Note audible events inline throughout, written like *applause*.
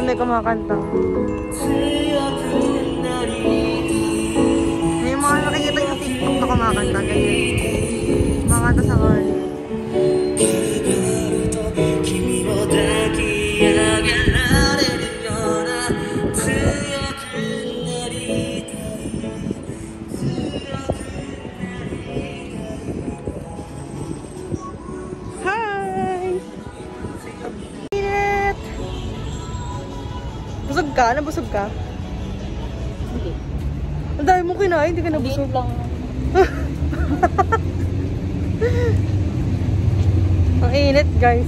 Ayan, may kumakanta. May mga nakikita yung TikTok na kumakanta. Ganyan. Kumakanta sa kanya. Busog ka? Nabusog ka? Hindi. Ang dami mo kinain, hindi ka nabusog. Liit lang. *laughs* Ang init, guys.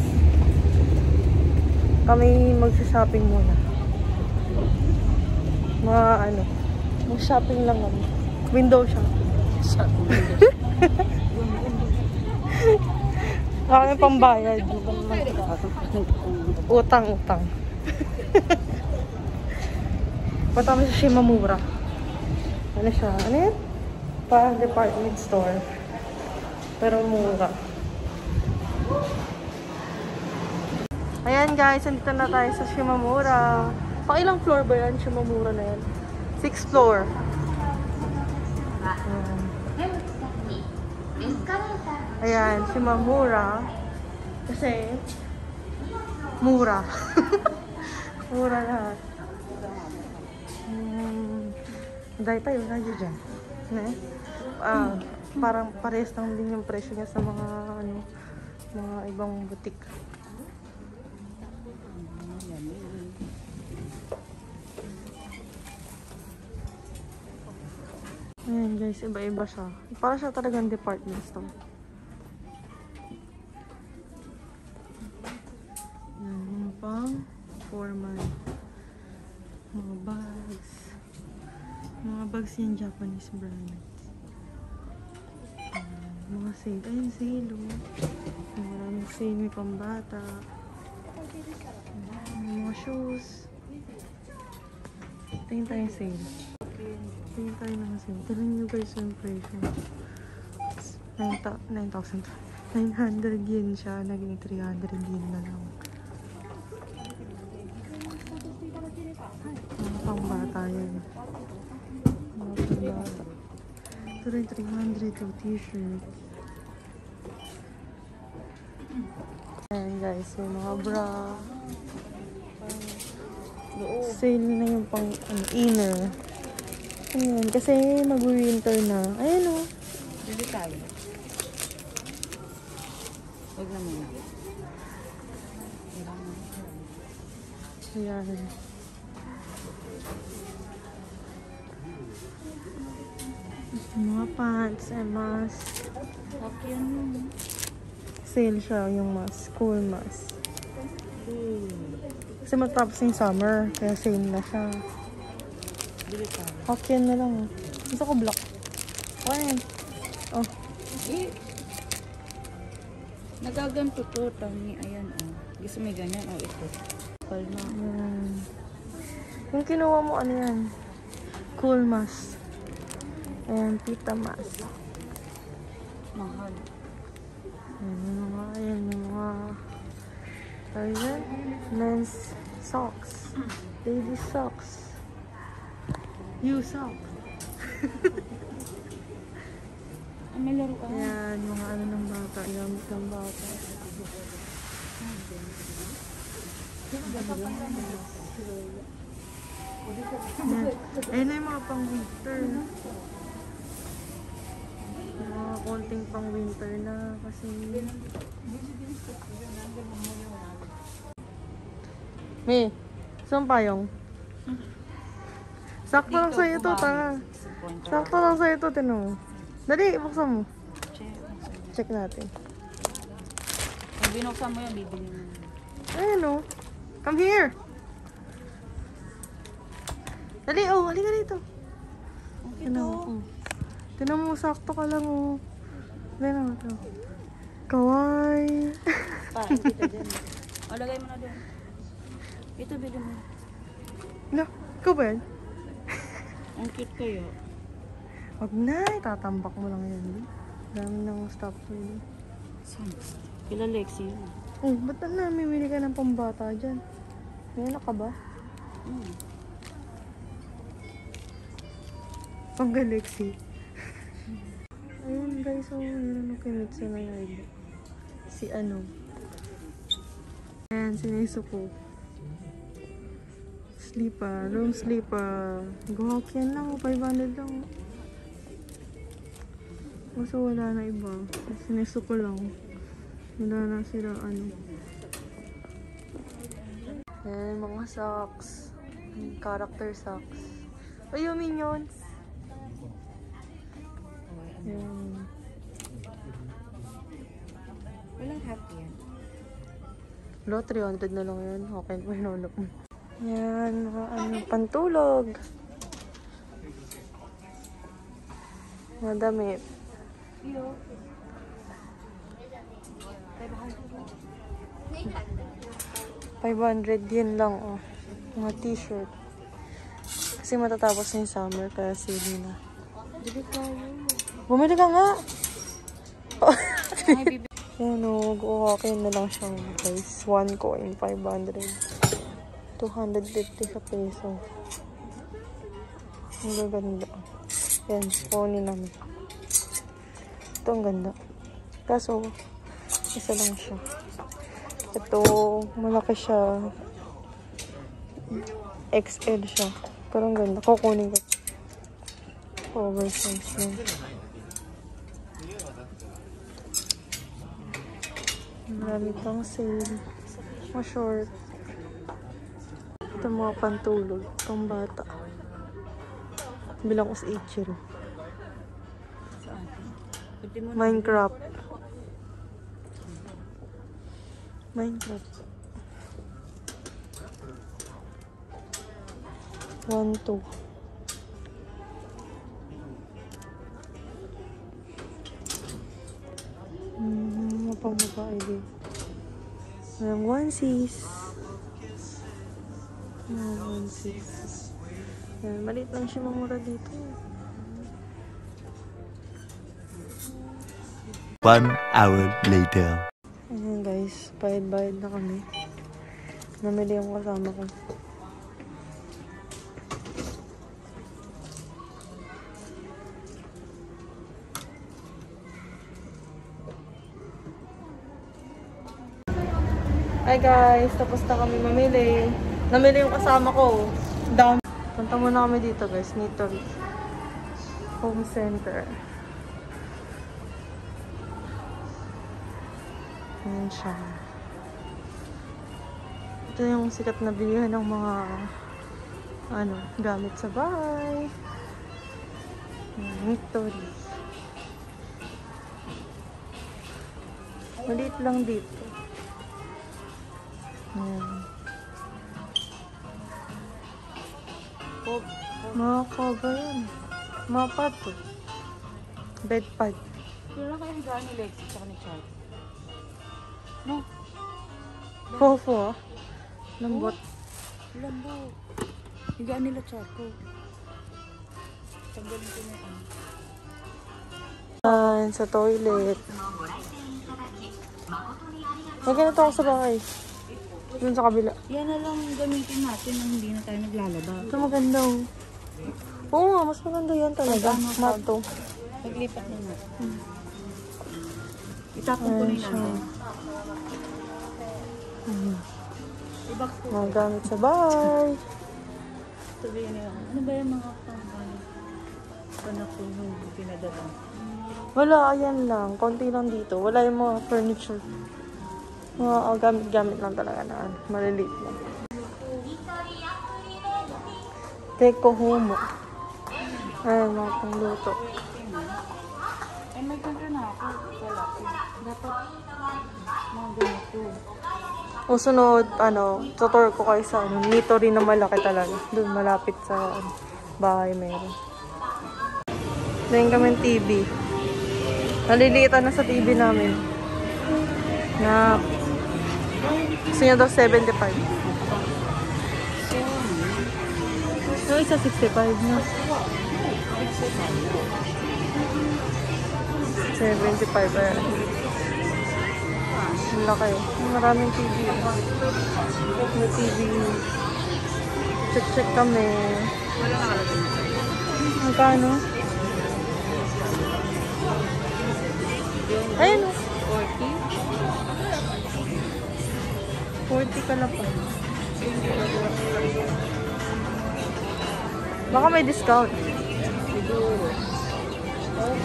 Kami magsa-shopping muna. Mga ano, mag-shopping lang kami. Window shopping. *laughs* Kami pambayad. Utang, utang. *laughs* Punta kami sa Shimamura. Ano siya? Ano yun? Parang department store. Pero mura. Ayan guys, andito na tayo sa Shimamura. Pang ilang floor ba yan? Shimamura na yan. Sixth floor. Ayan. Ayan, Shimamura. Kasi, mura. *laughs* mura lahat. Dahil tayo, radyo dyan. Ne? Ah, parang pares lang din yung presyo niya sa mga ano, mga ibang butik. Ayan guys, iba-iba siya. Para siya talagang department store. Ayan, mga pang formal. Mga bags. Mga bags yung Japanese brand. Ayan, mga sale. Ayun, sale oh. Maraming sale. May pambata. Ayan, mga shoes. Tingin tayo sale. Tingin tayo ng sale. Tignan nyo guys yung presyo. 9,000. 900 yen siya. Naging 300 yen na lang. Mga pangbata yan. Mga pangbata. Ito rin 300 yung t-shirt. Ayan guys, yung mga bra. Sale na yung pang ano, inner. Ayan, kasi mag-winter na. Ayan o. Bili tayo. Huwag na muna. Ayan. Mga pants and mask. Okay ano. Sale siya yung mask. Cool mask. Kasi matapos yung summer. Kaya sale na siya. Okay na lang. Gusto ko black. Ayan. Oh. Eh. Nagaganto to. Tani. Ayan oh. Gusto may ganyan. Oh ito. Palma. Ayan. Yung kinuha mo, ano yan? Cool mask. Ayan, pita mask. Mahal. Ayan, yung mga, ayan, mga, tawag yan? Men's socks. Lady socks. You socks. *laughs* Ah, may laro ka. Ayan, mga ano ng bata, gamit ng bata. Ayan, Ayan na yung mga pang winter. Mga konting pang winter na kasi May, saan payong? Sakto lang sa'yo ito, tanga. Sakto lang sa'yo ito, tinan mo. Dali, buksan mo. Check natin. Pag binuksan mo yan, bibili mo. Ayan o. Come here. Dali, oh, halika dito. Okay oh. Tinan mo, sakto ka lang oh. Tinan mo ito. Kawaii. Pa, kita dyan. O, lagay mo na doon. Ito, bili mo. No, ikaw ba yan? Ang cute kayo. Wag na, itatambak mo lang yan. Dami ng stuff ko yun. Saan? Kila Lexi yun. Oh, ba't na namimili ka ng pambata dyan? May anak ka ba? Mm. Pang Galaxy. Ayun guys, oh, yun ano kinitsa na live. Si ano. Ayan, si Nezuko. Sleeper, room sleeper. Gawak yan lang, oh, 500 lang. Kaso wala na iba. Si Nezuko lang. Wala na sila ano. Ayan, mga socks. Character socks. Ay, yung minions. Lo, 300 na lang yun. Okay na hinulog mo. Yan, mga ano, pantulog. Damit. Iyo. 500 yun lang, oh. Mga t-shirt. Kasi matatapos na yung summer, kaya sili na. Bumili ka nga! Bibi. *laughs* Yan, oh. Okay na lang siyang guys. One coin, 500. 250 sa peso. Ang gaganda. Yan, kunin namin. Ito ang ganda. Kaso, isa lang siya. Ito, malaki siya. XL siya. Pero ang ganda. Kukunin ko. Oversize lang. Marami pang sale. Mga short. Ito mga pantulog. Pang bata. Bilang ko sa Ichiro. Minecraft. Minecraft. One, two. Pang babae din. Walang onesies. Walang onesies. Yan, maliit lang siya mamura dito. One hour later. Ayan guys, bayad-bayad na kami. Namili yung kasama ko. Hi guys, tapos na kami mamili. Namili yung kasama ko. Down. Punta muna kami dito guys, Nitori. Home Center. Ayan siya. Ito yung sikat na bilihan ng mga ano, gamit sa bahay. Victory. Maliit lang dito. Ayan. Mga cover yan. Mga pad to. Bed pad. Kailan kayo ni Lexi tsaka ni Chad? No. Fofo ah. Lambot. Lambo. Higaan nila Chaco. Tanggalin ko na ano. Ayan, sa toilet. May ganito ako sa bahay. Dun sa kabila. Yan na lang gamitin natin nang hindi na tayo naglalaba. Ito maganda oh. Oo nga, mas maganda yan talaga. Mato. Paglipat na natin. Itapon ko na yun natin. Mhm. Ibag ko. Mga gamit sa bahay. Sabihin nila, ano ba yung mga pang panakon yung pinadala? Wala, ayan lang. Konti lang dito. Wala yung mga furniture. Oh, gamit-gamit lang talaga na ano, maliliit lang. Teko Homo. Ayan, mga pangluto. Eh, may kontra na ako. Wala ko. Dapat mga ganito. O sunod, ano, tutor ko kayo sa ano, nito rin na malaki talaga. Doon, malapit sa ano, bahay meron. Then kami TV. Naliliitan na sa TV namin. Na, gusto niya daw 75. Yung isa 65 na. 75 eh. Ang laki. Maraming TV. May TV. Sa Check kami. Magkano? Ayun. 40? 40 ka na pa. Baka may discount. Siguro.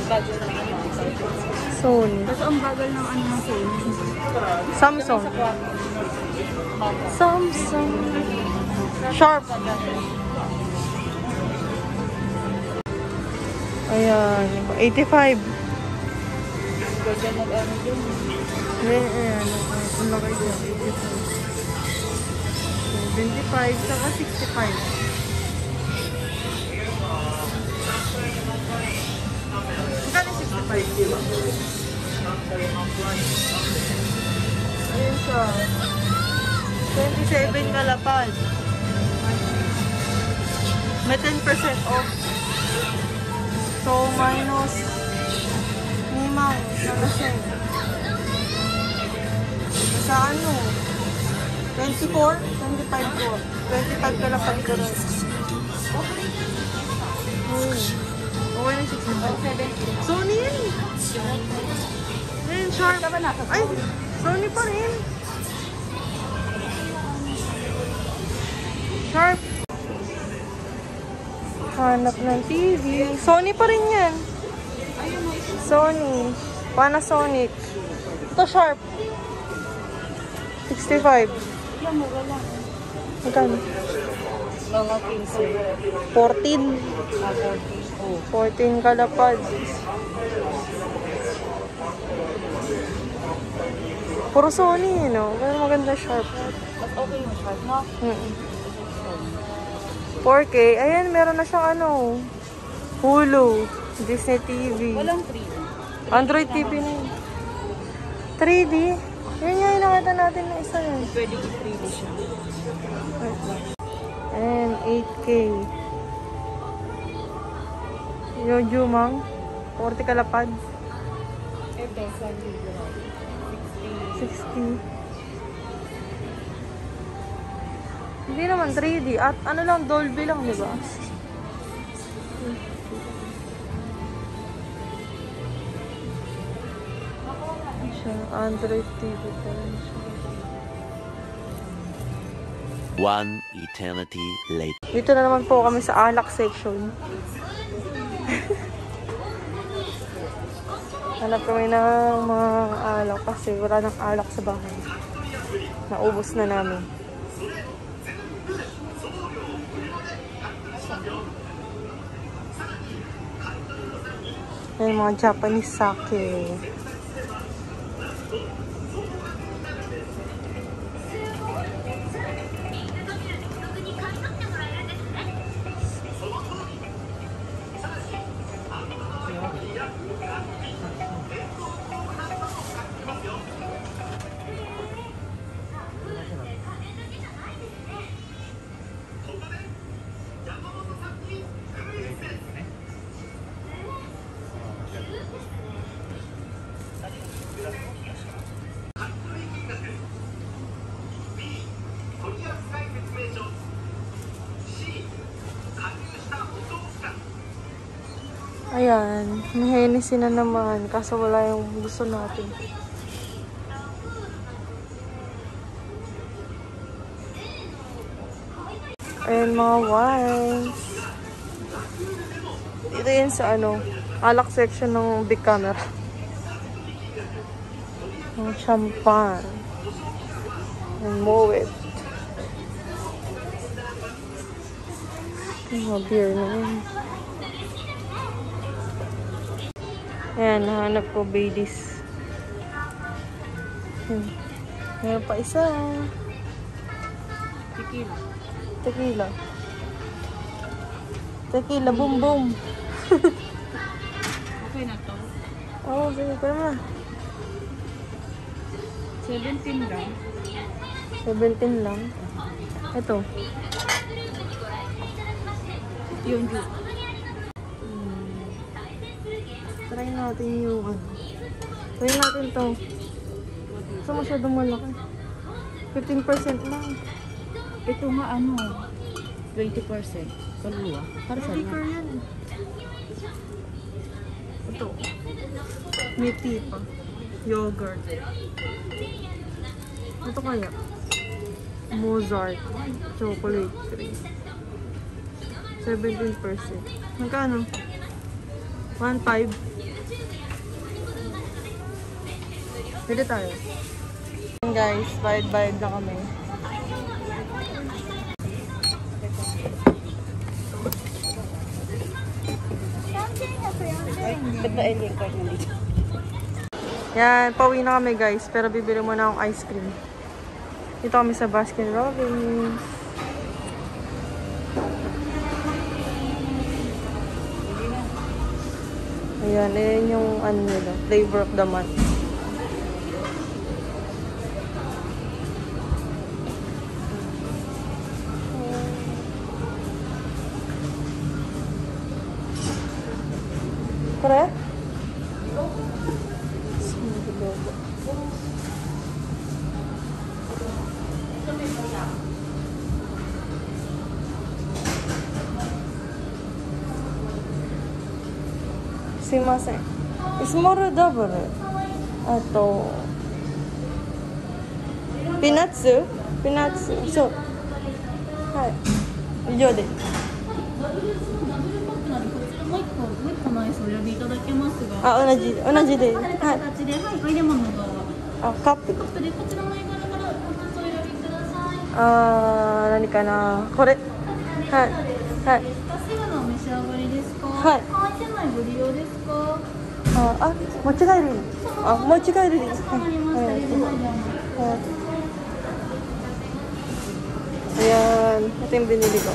Bagal na. Sony. Kasi ang bagal ng ano ng phone. Samsung. Samsung. Sharp. Ayan. 85. Ganda mag ano dyan. Ayan. Ayan. Ang laki dyan. 85. 25. Saka 65. Magkano 65? Ayun siya. 27 kalapad. May 10% off. So, minus limang na percent. Sa ano? 24? 25 ko. 25 kalapad ko rin. Okay. Hmm. Okay na 65. Sony. Ayun, sharp. Ay, Sony pa rin. Sharp. Hanap ng TV. Sony pa rin yan. Sony. Panasonic. Ito sharp. 65. Yan, mura lang. Magkano? Mga 15. 14. Ah, 40. Oh. 14 kalapad. Puro Sony, no? Pero maganda sharp. Mas okay yung short, no? Mm. 4K. Ayan, meron na siyang ano. Hulu. Disney TV. Walang 3D. Android TV na yun. 3D. Yun nga yung nakita natin na isa yun. Pwede yung 3D siya. And 8K. Yung Jumang. 40 kalapad. Ito, sa 60. Hindi naman 3D. At ano lang, Dolby lang, di ba? Android TV pa rin siya. One eternity later. Dito na naman po kami sa alak section. *laughs* Hanap kami ng mga alak kasi wala nang alak sa bahay. Naubos na namin. Yan mga Japanese sake. Ayan, Hennessy na naman. Kaso wala yung gusto natin. Ayan, mga wines. Dito yun sa ano, alak section ng big camera. Ang champagne. And Moet. Yung mga beer na yun. Ayan, nahanap ko Baileys. Hmm. Meron pa isa. Tequila. Tequila. Tequila, boom boom. *laughs* Okay na to. Oo, oh, sige ko na. 17 lang. 17 lang. Ito. Yung juice. Try natin yung ano. Try natin to. Ito masyadong malaki. 15% lang. Ito nga ano. 20%. Kaluluwa. Para sa Liquor yan. Ito. May tea pa. Yogurt. Ito kaya? Mozart. Chocolate cream. 17%. Magkano? 1.5. Pwede tayo. Guys, bayad-bayad na kami. Ba't ba alien card nandito? Yan, pauwi na kami guys. Pero bibili muna akong ice cream. Dito kami sa Baskin Robbins. Ayan, ayan yung ano nila, flavor of the month. Correct? すいません。スモールダブル。あと、ピーナッツピーナッツそう。はい。以上です。のアイスお呼びいただけますが。あ、同じ、同じで。はい。形で、はい、お入れ物が。あ、カップ。カップでこちらの絵柄からお二つお選びください。あー、何かなこれ。はい。はい。すぐのお召し上がりですか？はいはい、店内ご利用ですか？あ、あ、間違える。あ、間違える。わかりました。はい Ayan, ito yung binili ko.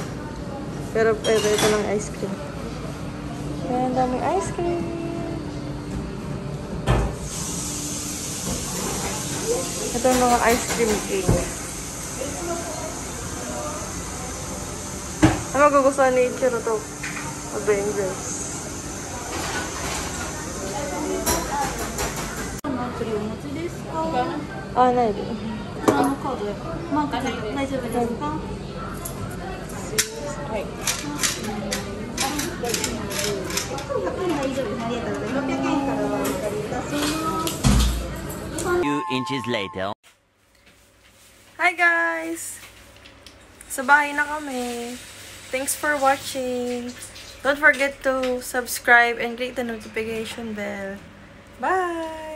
Pero pwede ito ng ice cream. Ayan, daming ice cream. Ito yung mga ice cream cake. Ano magugustuhan ni Ichiro to? Avengers. のお釣りお持ちですか。あ、のカードでマーク大丈夫ですか。Inches later. Hi guys! Sa bahay na kami. Thanks for watching. Don't forget to subscribe and click the notification bell. Bye!